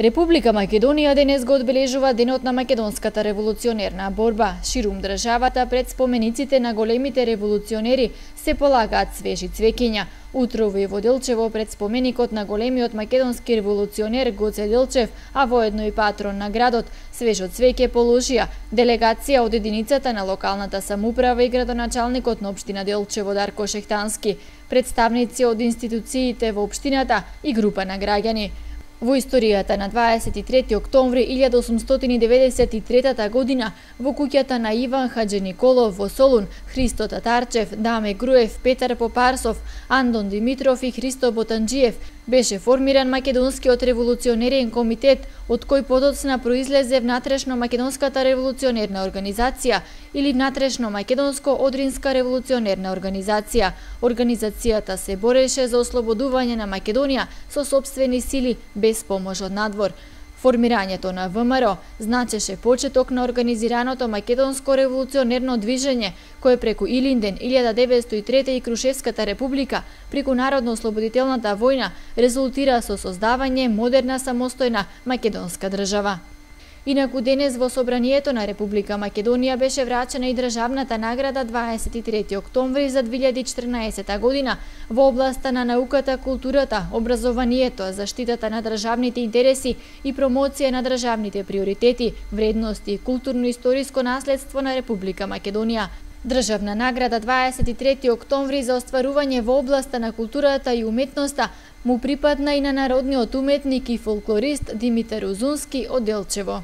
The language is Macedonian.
Република Македонија денес го одбележува денот на македонската револуционерна борба. Ширум државата пред спомениците на големите револуционери се полагаат свежи цвеќиња. Утро во Делчево пред споменикот на големиот македонски револуционер Гоце Делчев, а воедно и патрон на градот, свежо цвеќе положија делегација од единицата на локалната самуправа и градоначалникот на општина Делчево Дарко Шехтански, представници од институциите во општината и група на граѓани. Во историјата на 23 октомври 1893 година во куќата на Иван Хаджи Николов во Солун, Христо Татарчев, Даме Груев, Петар Попарсов, Андон Димитров и Христо Ботанджиев беше формиран Македонскиот револуционерен комитет, од кој подоцна произлезе внатрешно Македонската револуционерна организација или внатрешно Македонско Одринска револуционерна организација. Организацијата се бореше за ослободување на Македонија со собствени сили без помош од надвор. Формирањето на ВМРО значеше почеток на организираното македонско револуционерно движење, кое преку Илинден 1903 и Крушевската република, преку Народно-ослободителната војна, резултира со создавање модерна самостојна македонска држава. Инаку денес во Собранието на Република Македонија беше врачена и државната награда 23 октомври за 2014 година во областа на науката, културата, образованието, заштитата на државните интереси и промоција на државните приоритети, вредности и културно-историско наследство на Република Македонија. Државна награда 23 октомври за остварување во областа на културата и уметноста му припадна и на народниот уметник и фолклорист Димитар Узунски од Делчево.